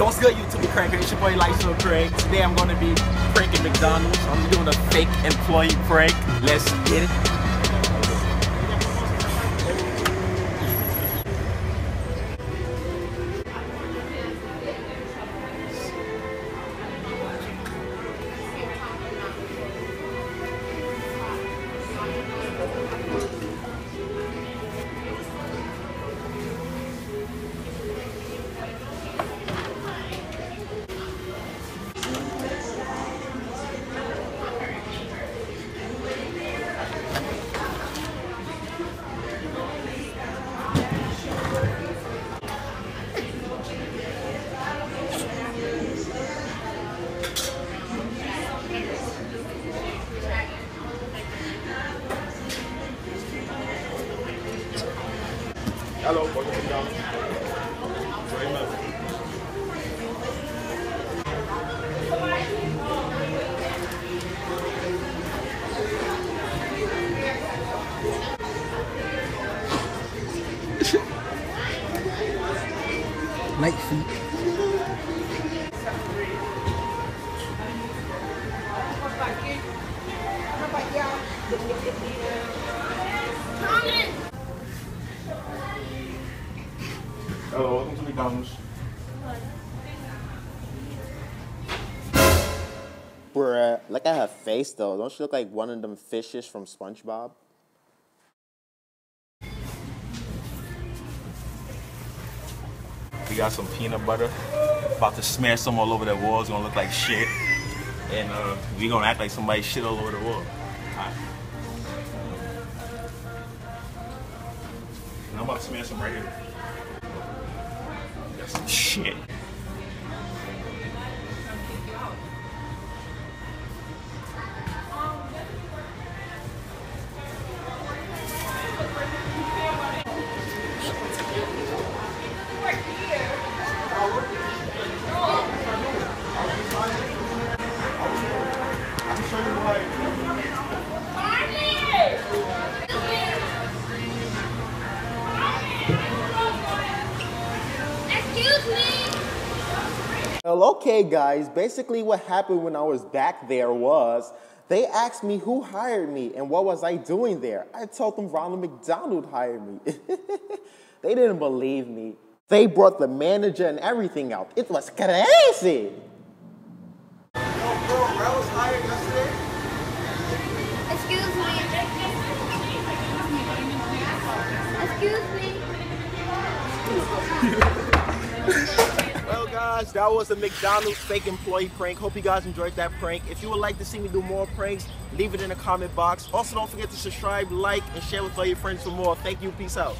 Yo, what's good, YouTube Crank? It's your boy Eli So Cray. Today I'm gonna be pranking McDonald's. I'm doing a fake employee prank. Let's get it. Hello. Night feet. Hello, welcome to Bruh, look at her face though. Don't she look like one of them fishes from SpongeBob? We got some peanut butter. About to smash some all over the wall. It's gonna look like shit. And uh, we gonna act like somebody shit all over the wall. Alright. And I'm about to smash some right here. Shit. Excuse me. Well, okay, guys. Basically, what happened when I was back there was they asked me who hired me and what was I doing there. I told them Ronald McDonald hired me. they didn't believe me. They brought the manager and everything out. It was crazy. Excuse me. Guys, that was a McDonald's fake employee prank. Hope you guys enjoyed that prank. If you would like to see me do more pranks, leave it in the comment box. Also, don't forget to subscribe, like, and share with all your friends for more. Thank you. Peace out.